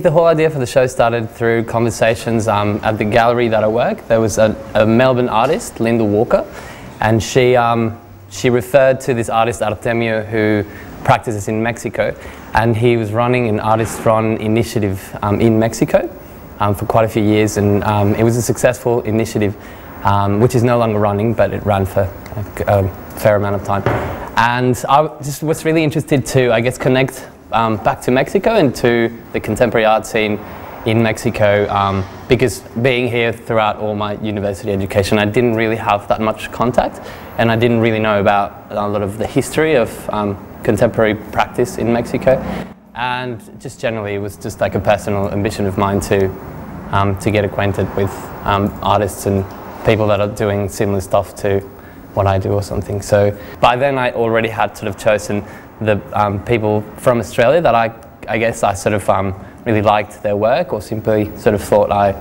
The whole idea for the show started through conversations um, at the gallery that I work. There was a, a Melbourne artist, Linda Walker, and she, um, she referred to this artist Artemio who practices in Mexico, and he was running an artist-run initiative um, in Mexico um, for quite a few years, and um, it was a successful initiative, um, which is no longer running, but it ran for a, a fair amount of time. And I just was really interested to, I guess, connect um, back to Mexico and to the contemporary art scene in Mexico um, because being here throughout all my university education, I didn't really have that much contact and I didn't really know about a lot of the history of um, contemporary practice in Mexico. And just generally, it was just like a personal ambition of mine to, um, to get acquainted with um, artists and people that are doing similar stuff to what I do or something. So by then, I already had sort of chosen the um, people from Australia that I, I guess I sort of um, really liked their work or simply sort of thought I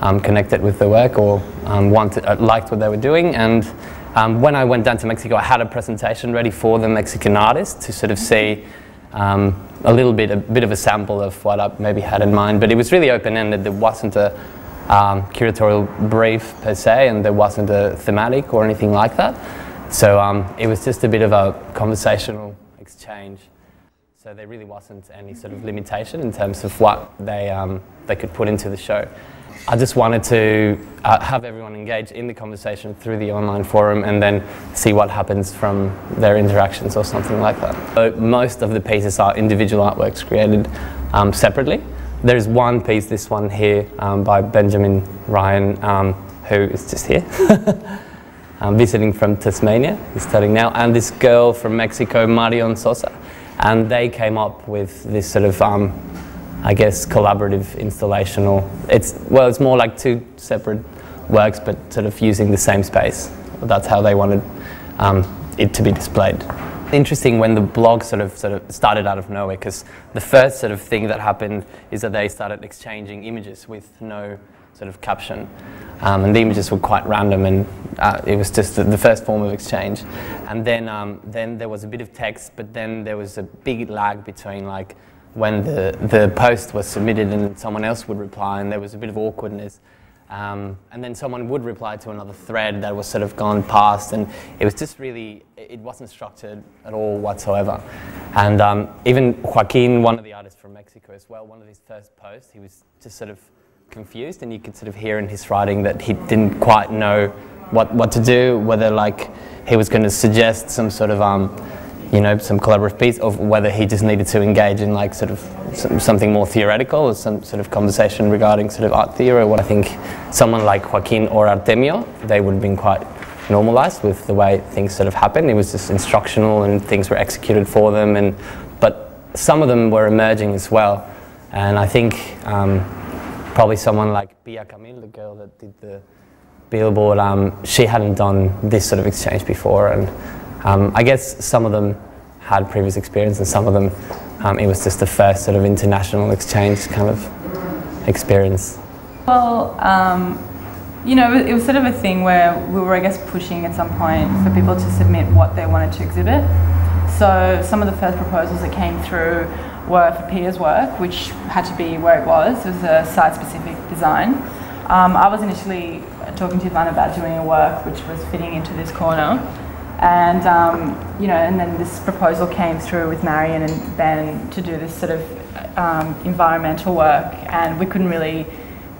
um, connected with their work or um, wanted, uh, liked what they were doing. And um, when I went down to Mexico, I had a presentation ready for the Mexican artists to sort of see um, a little bit, a bit of a sample of what I maybe had in mind. But it was really open-ended. There wasn't a curatorial brief per se, and there wasn't a thematic or anything like that. So it was just a bit of a conversational exchange. So there really wasn't any sort of limitation in terms of what they, um, they could put into the show. I just wanted to uh, have everyone engage in the conversation through the online forum and then see what happens from their interactions or something like that. So most of the pieces are individual artworks created um, separately. There's one piece, this one here, um, by Benjamin Ryan, um, who is just here. um, visiting from Tasmania, he's studying now, and this girl from Mexico, Marion Sosa. And they came up with this sort of, um, I guess, collaborative installation, or it's, well, it's more like two separate works, but sort of using the same space. That's how they wanted um, it to be displayed. Interesting when the blog sort of sort of started out of nowhere, because the first sort of thing that happened is that they started exchanging images with no sort of caption. Um, and the images were quite random and uh, it was just the, the, first form of exchange. And then, um, then there was a bit of text, but then there was a big lag between like when the, the post was submitted and someone else would reply and there was a bit of awkwardness. Um, and then someone would reply to another thread that was sort of gone past and it was just really, it wasn't structured at all whatsoever. And um, even Joaquin, one of the artists from Mexico as well, one of his first posts, he was just sort of confused and you could sort of hear in his writing that he didn't quite know what, what to do, whether like he was going to suggest some sort of, um, you know, some collaborative piece or whether he just needed to engage in like sort of some, something more theoretical or some sort of conversation regarding sort of art theory or what I think someone like Joaquin or Artemio, they would have been quite normalized with the way things sort of happened. It was just instructional and things were executed for them and but some of them were emerging as well. And I think um, probably someone like Pia Camil, the girl that did the billboard, um, she hadn't done this sort of exchange before. And um, I guess some of them had previous experience and some of them, um, it was just the first sort of international exchange kind of experience. Well, um, you know, it was sort of a thing where we were, I guess, pushing at some point for people to submit what they wanted to exhibit. So some of the first proposals that came through were for Pia's work, which had to be where it was. It was a site-specific design. Um, I was initially talking to Ivan about doing a work which was fitting into this corner. And, um, you know, and then this proposal came through with Marion and Ben to do this sort of um, environmental work. And we couldn't really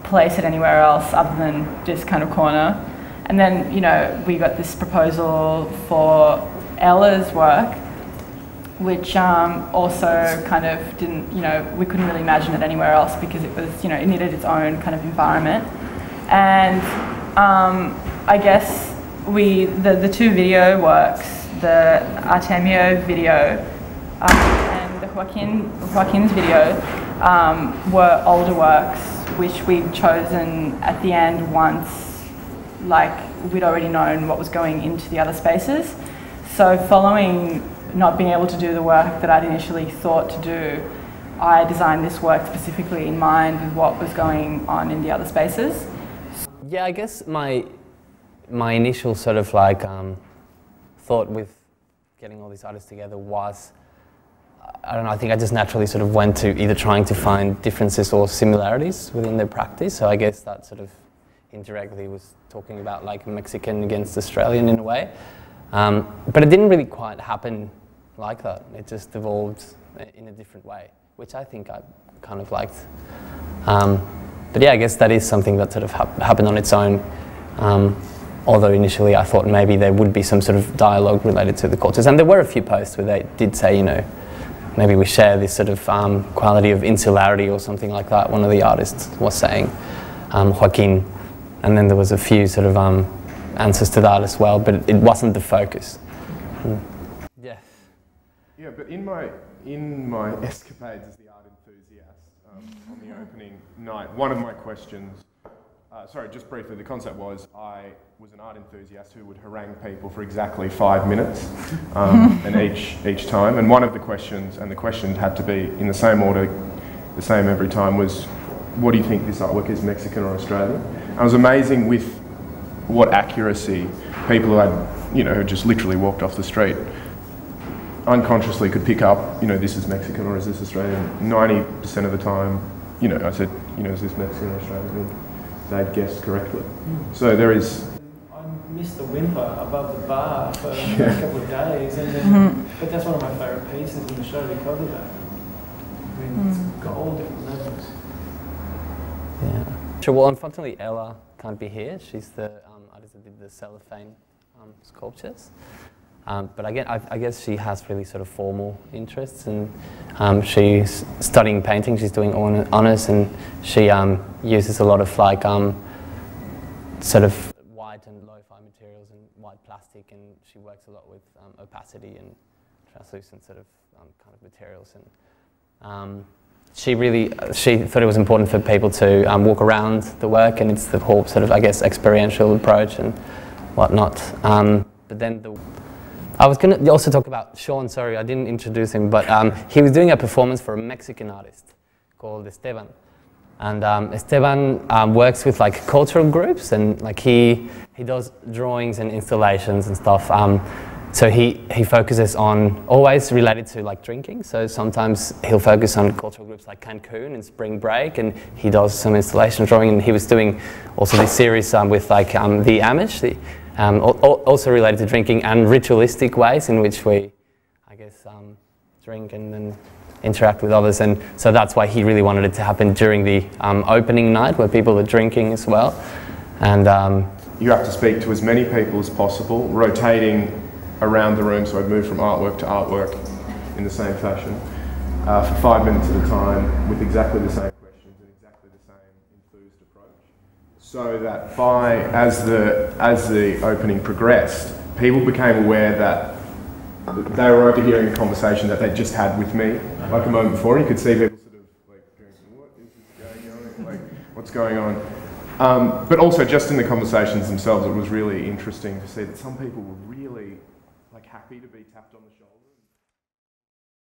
place it anywhere else other than this kind of corner. And then, you know, we got this proposal for Ella's work which um, also kind of didn't, you know, we couldn't really imagine it anywhere else because it was, you know, it needed its own kind of environment. And um, I guess we, the, the two video works, the Artemio video um, and the Joaquin, Joaquin's video um, were older works, which we'd chosen at the end once, like we'd already known what was going into the other spaces. So following not being able to do the work that I'd initially thought to do, I designed this work specifically in mind with what was going on in the other spaces. Yeah, I guess my my initial sort of like um, thought with getting all these artists together was I don't know, I think I just naturally sort of went to either trying to find differences or similarities within their practice. So I guess that sort of indirectly was talking about like Mexican against Australian in a way. Um, but it didn't really quite happen like that. It just evolved in a different way, which I think I kind of liked. Um, but yeah, I guess that is something that sort of ha- happened on its own. Um, although initially I thought maybe there would be some sort of dialogue related to the cultures. And there were a few posts where they did say, you know, maybe we share this sort of um, quality of insularity or something like that. One of the artists was saying, um, Joaquin. And then there was a few sort of um, answers to that as well, but it, wasn't the focus. Mm. Yeah. Yeah, but in my in my escapades as the art enthusiast um, on the opening night, one of my questions uh, sorry, just briefly, the concept was I was an art enthusiast who would harangue people for exactly five minutes um, and each, each time. And one of the questions, and the question had to be in the same order, the same every time, was what do you think this artwork is, Mexican or Australian? And it was amazing with what accuracy people who had, you know, who just literally walked off the street unconsciously could pick up, you know, this is Mexican or is this Australian? 90% of the time, you know, I said, you know, is this Mexican or Australian? they'd guess correctly. Mm. So there is. I missed the whimper above the bar for yeah. a couple of days, and then, mm-hmm. but that's one of my favourite pieces in the show because of that. I mean, mm. it's got all different levels. Yeah. Sure. Well, unfortunately, Ella can't be here. She's the did the cellophane um, sculptures. Um, but again, I, I, guess she has really sort of formal interests, and um, she's studying painting. She's doing honors, and she um, uses a lot of like um, sort of white and low-fi materials and white plastic, and she works a lot with um, opacity and translucent sort of kind of materials. And she really she thought it was important for people to walk around the work, and it's the whole sort of I guess experiential approach and whatnot. but then the I was going to also talk about Sean, sorry, I didn't introduce him, but um, he was doing a performance for a Mexican artist called Esteban. And um, Esteban um, works with like cultural groups and like he, he does drawings and installations and stuff. So he, he focuses on always related to like drinking. So sometimes he'll focus on cultural groups like Cancun and Spring Break, and he does some installation drawing. And he was doing also this series um, with like um, the Amish, the, um, also related to drinking and ritualistic ways in which we, I guess, um, drink and then interact with others. And so that's why he really wanted it to happen during the um, opening night where people are drinking as well. And um, you have to speak to as many people as possible, rotating around the room. So I'd move from artwork to artwork in the same fashion uh, for five minutes at a time with exactly the same questions and exactly the same enthused approach. so that by as the as the opening progressed, people became aware that they were overhearing a conversation that they just had with me, like a moment before. And you could see people sort of like "What is going on? Like, what's going on?" Um, but also, just in the conversations themselves, it was really interesting to see that some people were really happy to be tapped on the shoulder.